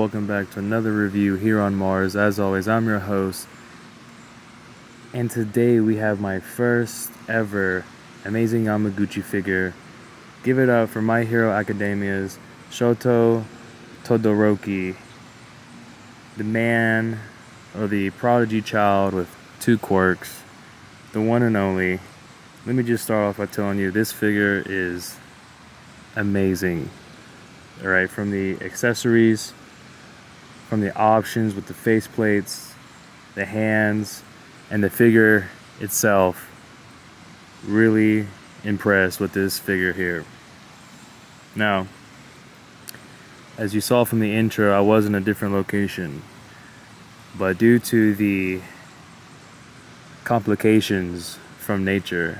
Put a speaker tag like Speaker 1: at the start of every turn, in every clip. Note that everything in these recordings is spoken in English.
Speaker 1: welcome back to another review here on Mars. As always, I'm your host, and today we have my first ever amazing Yamaguchi figure. Give it up for My Hero Academia's Shoto Todoroki, the man or the prodigy child with two quirks, the one and only. Let me just start off by telling you this figure is amazing all right from the accessories from the options with the face plates the hands and the figure itself really impressed with this figure here now as you saw from the intro I was in a different location but due to the complications from nature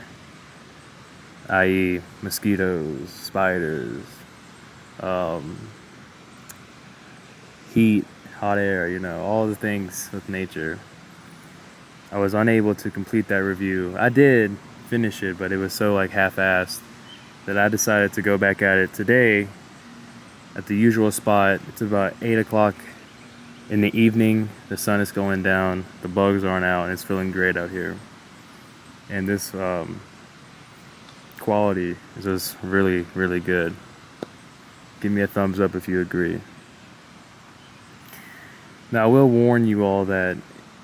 Speaker 1: i.e. mosquitoes spiders um, heat, hot air, you know, all the things with nature. I was unable to complete that review. I did finish it, but it was so like half-assed that I decided to go back at it today at the usual spot. It's about 8 o'clock in the evening. The sun is going down. The bugs aren't out, and it's feeling great out here. And this um, quality is just really, really good. Give me a thumbs up if you agree. Now, I will warn you all that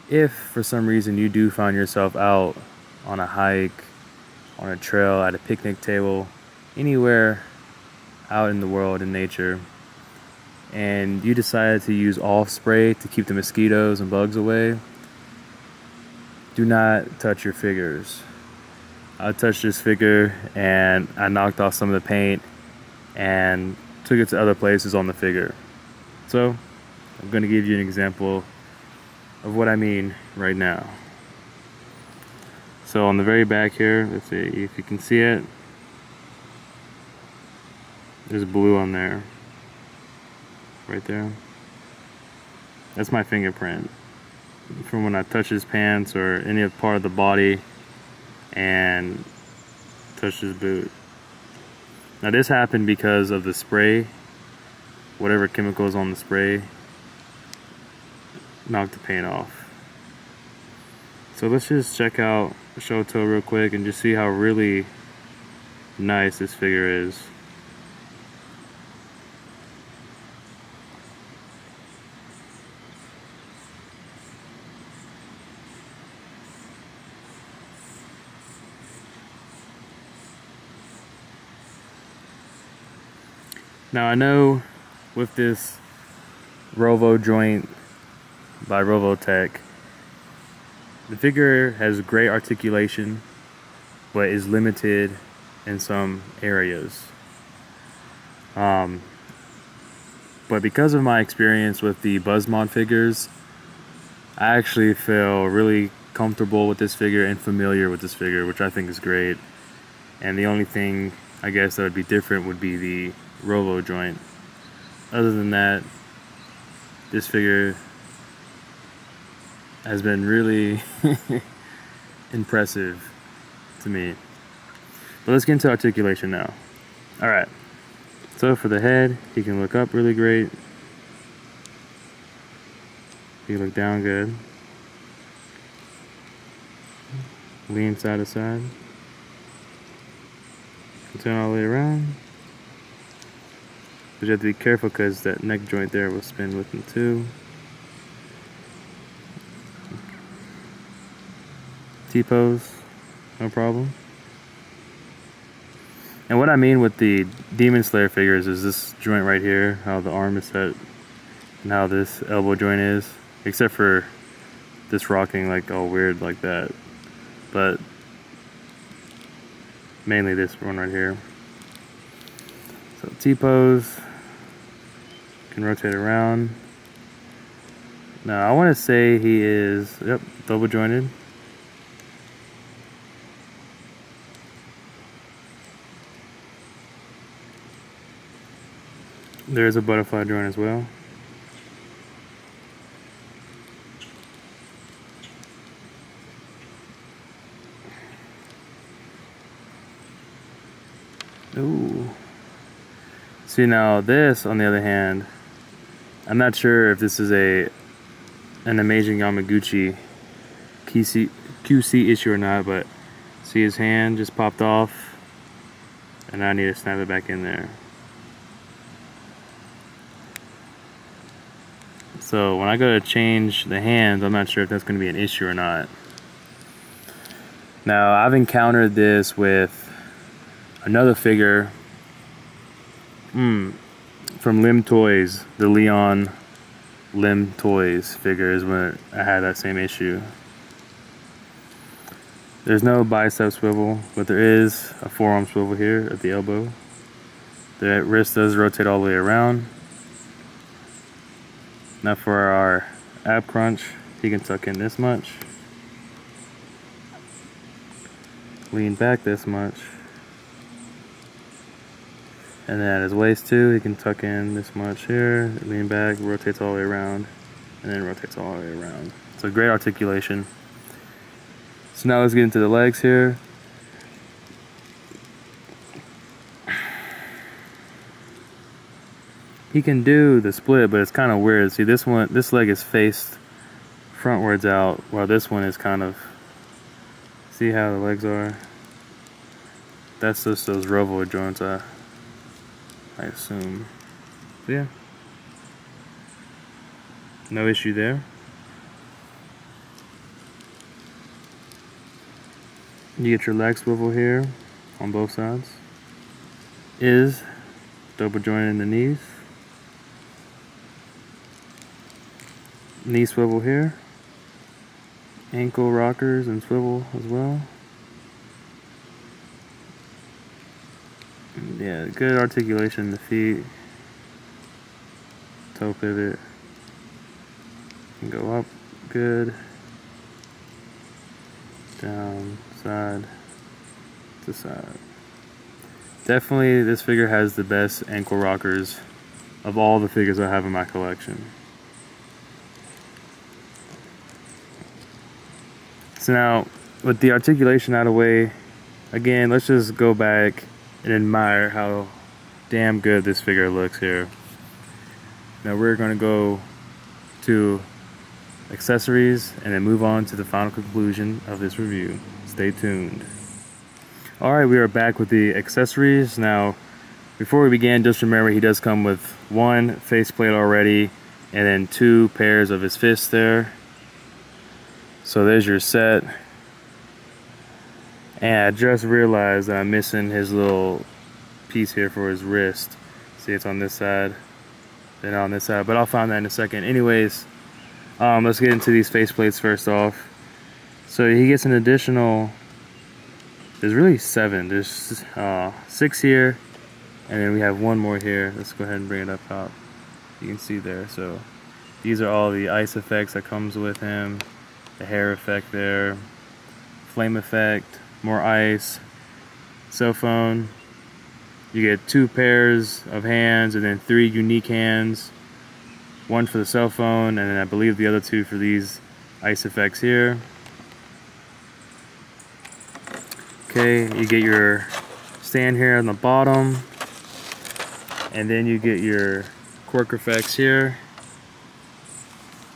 Speaker 1: if for some reason you do find yourself out on a hike, on a trail, at a picnic table, anywhere out in the world in nature, and you decided to use off spray to keep the mosquitoes and bugs away, do not touch your figures. I touched this figure and I knocked off some of the paint and took it to other places on the figure. So I'm going to give you an example of what I mean right now. So on the very back here, let's see if you can see it. There's blue on there. Right there. That's my fingerprint. From when I touch his pants or any part of the body and touch his boot. Now this happened because of the spray, whatever chemicals on the spray knocked the paint off. So let's just check out Shoto real quick and just see how really nice this figure is. Now I know with this Rovo joint by Revoltech, the figure has great articulation, but is limited in some areas. Um, but because of my experience with the Buzzmod figures, I actually feel really comfortable with this figure and familiar with this figure, which I think is great. And the only thing I guess that would be different would be the robo joint. Other than that, this figure has been really impressive to me. But let's get into articulation now. Alright, so for the head, he can look up really great. He can look down good. Lean side to side. turn all the way around. But you have to be careful because that neck joint there will spin with them too. T-pose, no problem. And what I mean with the Demon Slayer figures is this joint right here, how the arm is set, and how this elbow joint is, except for this rocking like all weird like that. But mainly this one right here. So T-pose, can rotate around. Now I want to say he is, yep, double jointed. There's a butterfly joint as well. Ooh. See now this, on the other hand, I'm not sure if this is a an amazing Yamaguchi QC, QC issue or not, but see his hand just popped off, and I need to snap it back in there. So when I go to change the hands, I'm not sure if that's going to be an issue or not. Now I've encountered this with another figure mm, from Lim Toys, the Leon Lim Toys figure is when I had that same issue. There's no bicep swivel, but there is a forearm swivel here at the elbow. The wrist does rotate all the way around. Now for our ab crunch, he can tuck in this much. Lean back this much. And then at his waist too, he can tuck in this much here, lean back, rotates all the way around, and then rotates all the way around. So great articulation. So now let's get into the legs here. He can do the split, but it's kind of weird. See, this one, this leg is faced frontwards out, while this one is kind of, see how the legs are? That's just those rovoid joints. I I assume. So yeah. No issue there. You get your leg swivel here on both sides. Is double joint in the knees. Knee swivel here. Ankle rockers and swivel as well. yeah, good articulation in the feet. Toe pivot. Can go up good. Down, side to side. Definitely this figure has the best ankle rockers of all the figures I have in my collection. So now, with the articulation out of the way, again, let's just go back and admire how damn good this figure looks here. Now we're going to go to accessories and then move on to the final conclusion of this review. Stay tuned. Alright, we are back with the accessories. Now, before we begin, just remember he does come with one faceplate already and then two pairs of his fists there. So there's your set. And I just realized that I'm missing his little piece here for his wrist. See, it's on this side, then on this side, but I'll find that in a second. Anyways, um, let's get into these faceplates first off. So he gets an additional, there's really seven. There's uh, six here, and then we have one more here. Let's go ahead and bring it up top. You can see there. So these are all the ice effects that comes with him. The hair effect there, flame effect, more ice, cell phone. You get two pairs of hands and then three unique hands. One for the cell phone and then I believe the other two for these ice effects here. Okay, you get your stand here on the bottom. And then you get your quirk effects here.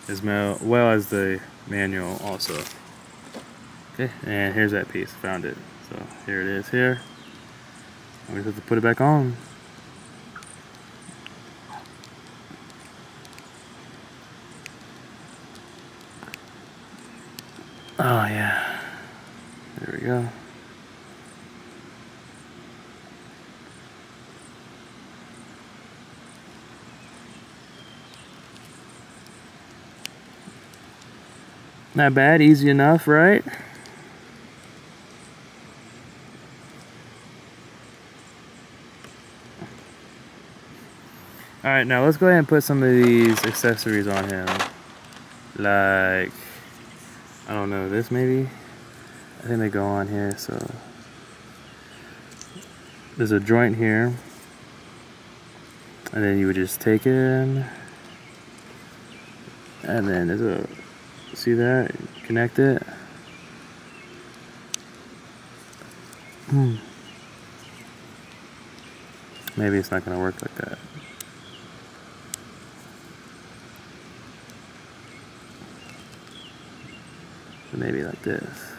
Speaker 1: As well as the manual also. Okay, and here's that piece, found it. So here it is here. We just have to put it back on. Oh yeah. There we go. Not bad, easy enough, right? Alright, now let's go ahead and put some of these accessories on him. Like, I don't know, this maybe? I think they go on here, so. There's a joint here. And then you would just take it in. And then there's a See that? Connect it. Hmm. Maybe it's not going to work like that. maybe like this.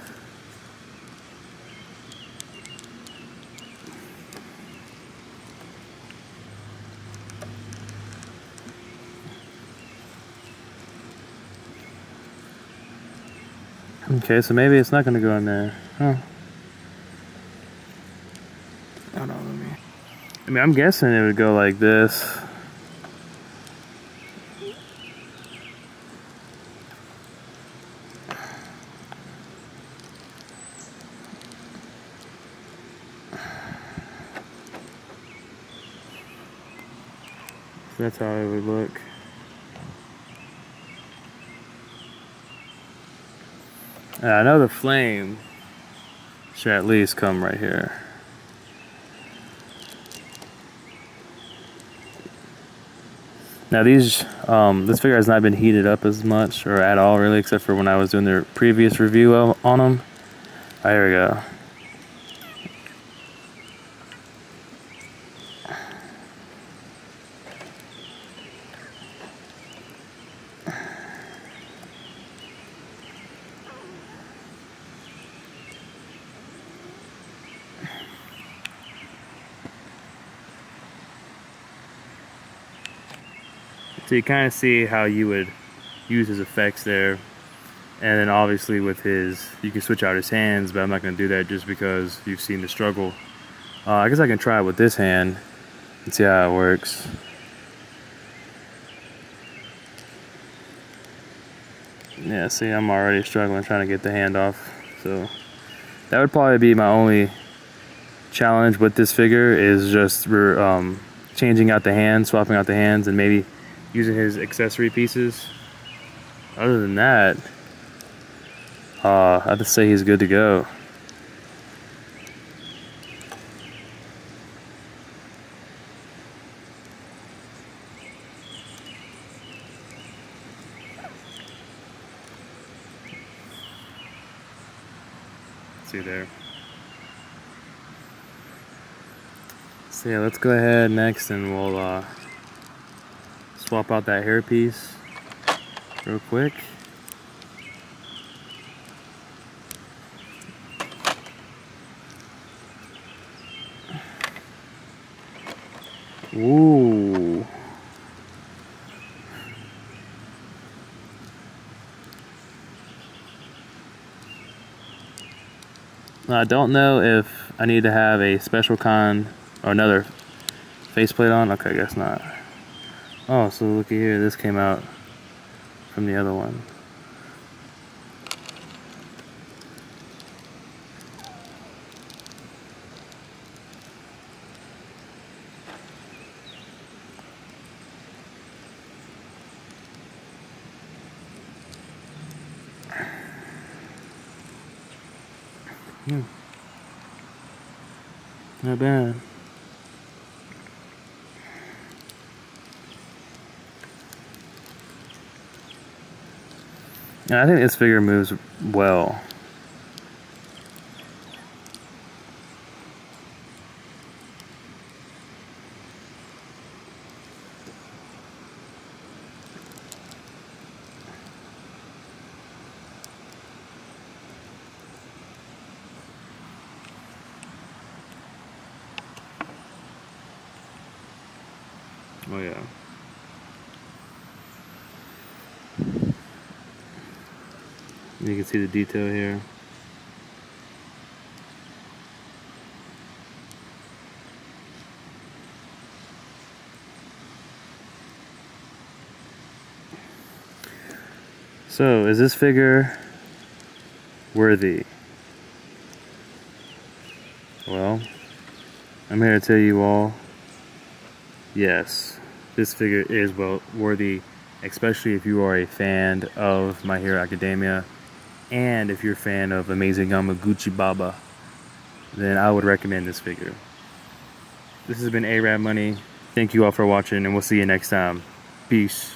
Speaker 1: Okay, so maybe it's not going to go in there. Huh. I don't know. Let me. I mean, I'm guessing it would go like this. that's how it would look. I know the flame should at least come right here. Now these, um, this figure has not been heated up as much or at all really, except for when I was doing the previous review on them. Oh, here we go. So you kind of see how you would use his effects there. And then obviously with his, you can switch out his hands, but I'm not going to do that just because you've seen the struggle. Uh, I guess I can try it with this hand and see how it works. Yeah, see, I'm already struggling trying to get the hand off. So that would probably be my only challenge with this figure is just um, changing out the hands, swapping out the hands, and maybe using his accessory pieces. Other than that, uh, I have to say he's good to go. See there. So yeah, let's go ahead next and we'll uh, swap out that hairpiece real quick. Ooh. I don't know if I need to have a special con or another faceplate on. Okay, I guess not. Oh, so looky here, this came out from the other one. Hmm. Not bad. And I think this figure moves well. Oh yeah. You can see the detail here. So, is this figure worthy? Well, I'm here to tell you all, yes, this figure is well worthy, especially if you are a fan of My Hero Academia, and if you're a fan of Amazing Yamaguchi Baba, then I would recommend this figure. This has been Arab Money. Thank you all for watching, and we'll see you next time. Peace.